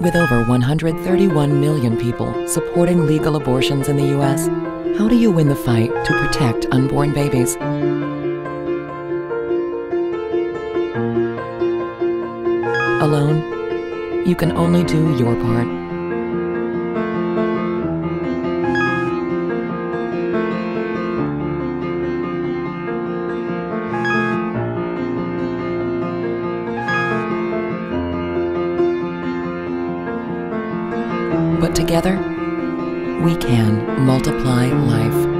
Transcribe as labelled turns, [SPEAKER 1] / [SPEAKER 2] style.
[SPEAKER 1] With over 131 million people supporting legal abortions in the U.S., how do you win the fight to protect unborn babies? Alone, you can only do your part. Together, we can multiply life.